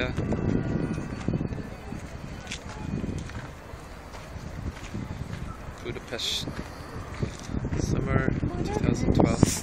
yeah. Budapest, summer 2012.